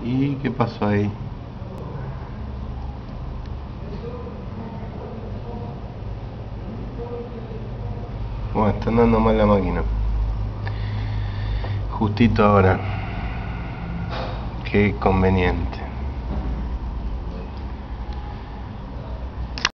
¿Y qué pasó ahí? Bueno, está andando mal la máquina. Justito ahora. Qué conveniente.